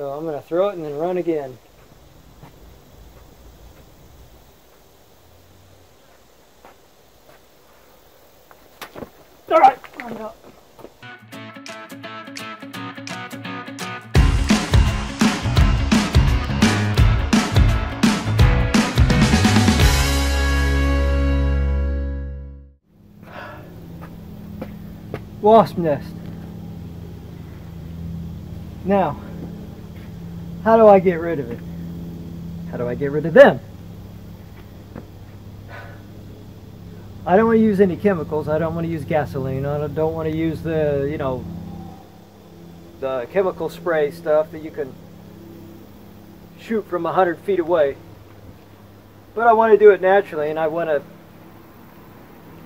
So I'm going to throw it and then run again. All right, I'm out. Wasp nest. Now, how do I get rid of it? How do I get rid of them? I don't want to use any chemicals. I don't want to use gasoline. I don't want to use the, you know, the chemical spray stuff that you can shoot from a hundred feet away. But I want to do it naturally and I want to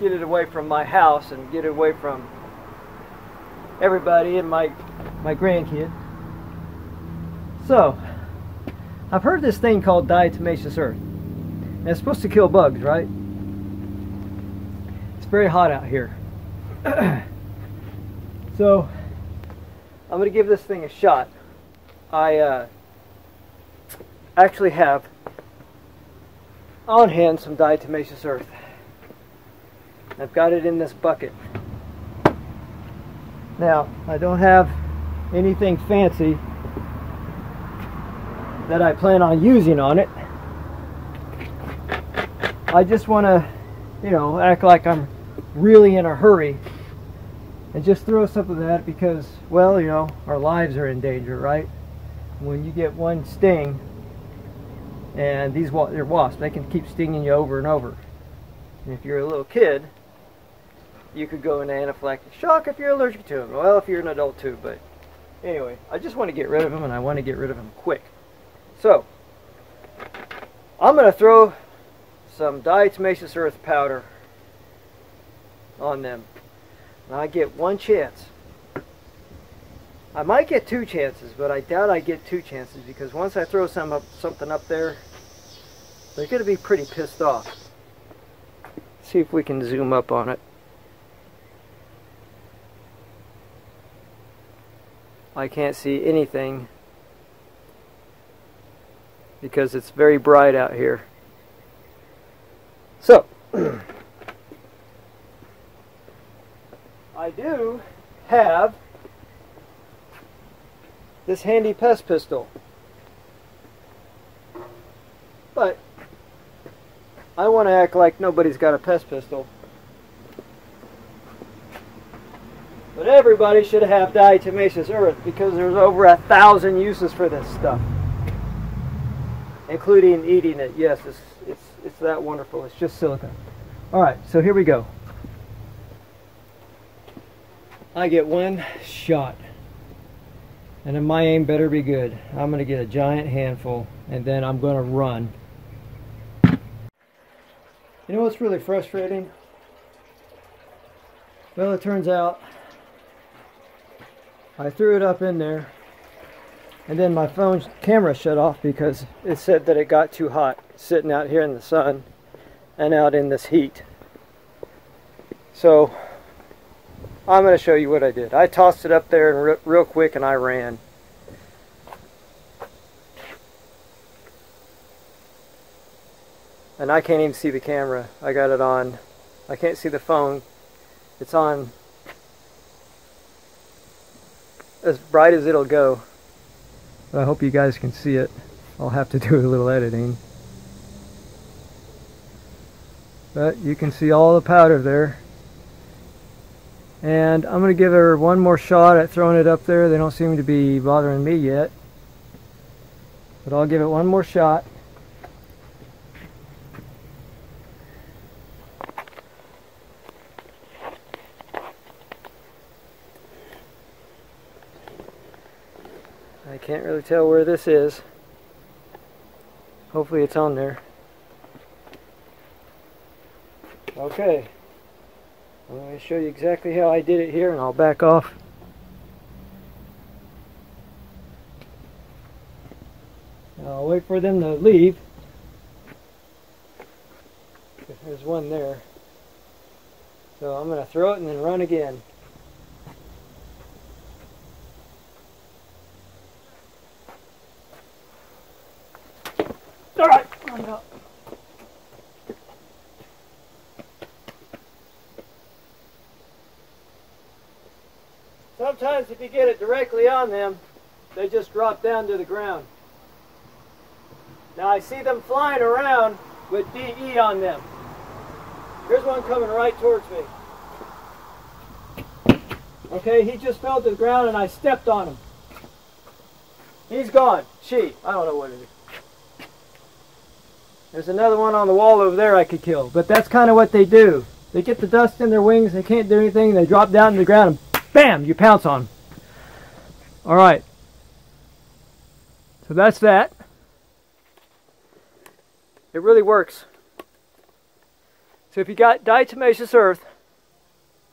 get it away from my house and get it away from everybody and my my grandkid. So, I've heard this thing called diatomaceous earth. And it's supposed to kill bugs, right? It's very hot out here. so, I'm going to give this thing a shot. I uh, actually have on hand some diatomaceous earth. I've got it in this bucket. Now, I don't have anything fancy that I plan on using on it. I just want to, you know, act like I'm really in a hurry and just throw some of that because, well, you know, our lives are in danger, right? When you get one sting, and these they're wasps, they can keep stinging you over and over. And if you're a little kid, you could go into anaphylactic shock if you're allergic to them. Well, if you're an adult too, but anyway, I just want to get rid of them, and I want to get rid of them quick. So, I'm going to throw some diatomaceous earth powder on them. And I get one chance. I might get two chances, but I doubt I get two chances because once I throw some up, something up there, they're going to be pretty pissed off. see if we can zoom up on it. I can't see anything because it's very bright out here. So, I do have this handy pest pistol. But I want to act like nobody's got a pest pistol. But everybody should have diatomaceous earth because there's over a thousand uses for this stuff including eating it. Yes, it's, it's, it's that wonderful. It's just silica. All right, so here we go. I get one shot. And then my aim better be good. I'm going to get a giant handful and then I'm going to run. You know what's really frustrating? Well, it turns out I threw it up in there and then my phone camera shut off because it said that it got too hot sitting out here in the sun and out in this heat. So I'm going to show you what I did. I tossed it up there and real quick and I ran. And I can't even see the camera. I got it on. I can't see the phone. It's on as bright as it'll go. I hope you guys can see it. I'll have to do a little editing. But you can see all the powder there. And I'm going to give her one more shot at throwing it up there. They don't seem to be bothering me yet. But I'll give it one more shot. Can't really tell where this is. Hopefully it's on there. Okay. I'm going to show you exactly how I did it here and I'll back off. I'll wait for them to leave. There's one there. So I'm going to throw it and then run again. Sometimes if you get it directly on them, they just drop down to the ground. Now I see them flying around with DE on them. Here's one coming right towards me. Okay, he just fell to the ground and I stepped on him. He's gone. She. I don't know what it is. There's another one on the wall over there I could kill. But that's kind of what they do. They get the dust in their wings. They can't do anything. They drop down to the ground and bam, you pounce on them. All right. So that's that. It really works. So if you got diatomaceous earth,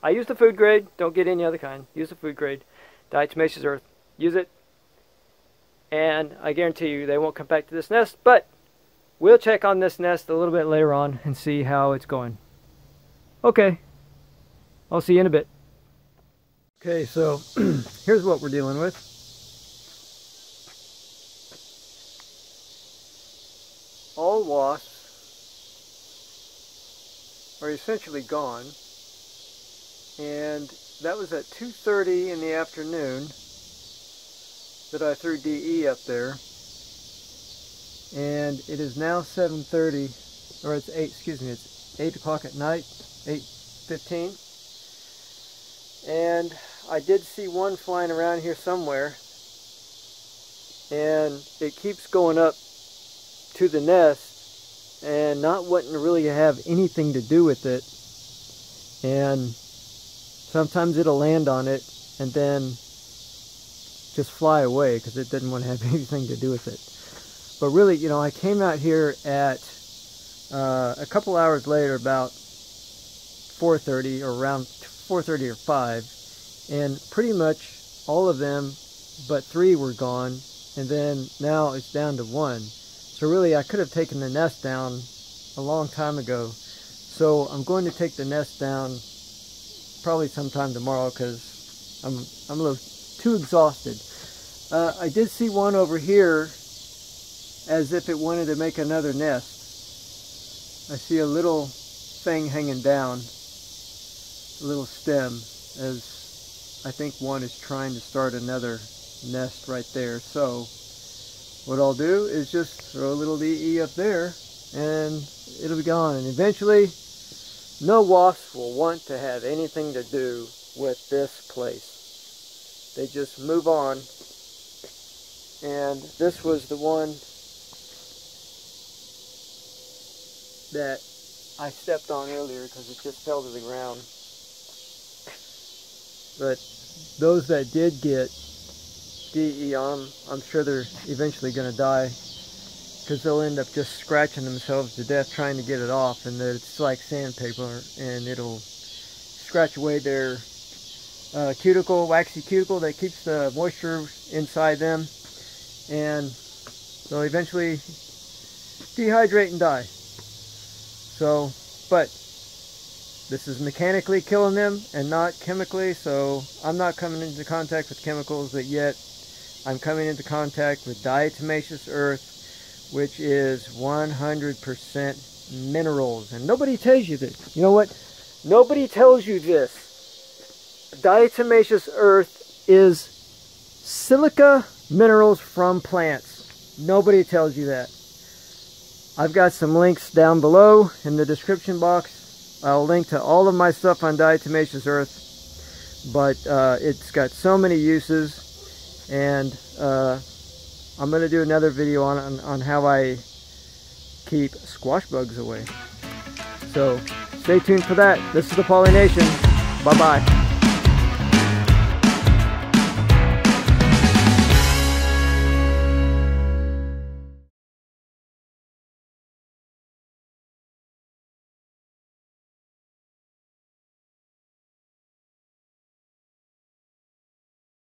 I use the food grade. Don't get any other kind. Use the food grade. Diatomaceous earth. Use it. And I guarantee you they won't come back to this nest. But we'll check on this nest a little bit later on and see how it's going. Okay. I'll see you in a bit. Okay, so here's what we're dealing with. All wasps are essentially gone and that was at 2.30 in the afternoon that I threw DE up there and it is now 7.30 or it's 8 excuse me it's 8 o'clock at night 8.15 and I did see one flying around here somewhere. And it keeps going up to the nest and not wanting to really have anything to do with it. And sometimes it'll land on it and then just fly away because it didn't want to have anything to do with it. But really, you know, I came out here at uh, a couple hours later, about 4.30 or around 4.30 or 5, and pretty much all of them but three were gone, and then now it's down to one. So really, I could have taken the nest down a long time ago. So I'm going to take the nest down probably sometime tomorrow because I'm, I'm a little too exhausted. Uh, I did see one over here as if it wanted to make another nest. I see a little thing hanging down, a little stem, as I think one is trying to start another nest right there. So what I'll do is just throw a little DE up there and it'll be gone. And eventually no wasps will want to have anything to do with this place. They just move on. And this was the one that I stepped on earlier because it just fell to the ground. But those that did get DE on I'm sure they're eventually going to die because they'll end up just scratching themselves to death trying to get it off and it's like sandpaper and it'll scratch away their uh, cuticle, waxy cuticle that keeps the moisture inside them and they'll eventually dehydrate and die. So, but this is mechanically killing them and not chemically, so I'm not coming into contact with chemicals that yet. I'm coming into contact with diatomaceous earth which is 100% minerals. And nobody tells you this. You know what? Nobody tells you this. Diatomaceous earth is silica minerals from plants. Nobody tells you that. I've got some links down below in the description box. I'll link to all of my stuff on diatomaceous earth. But uh, it's got so many uses. And uh, I'm going to do another video on, on, on how I keep squash bugs away. So stay tuned for that. This is the Pauly Nation. Bye-bye.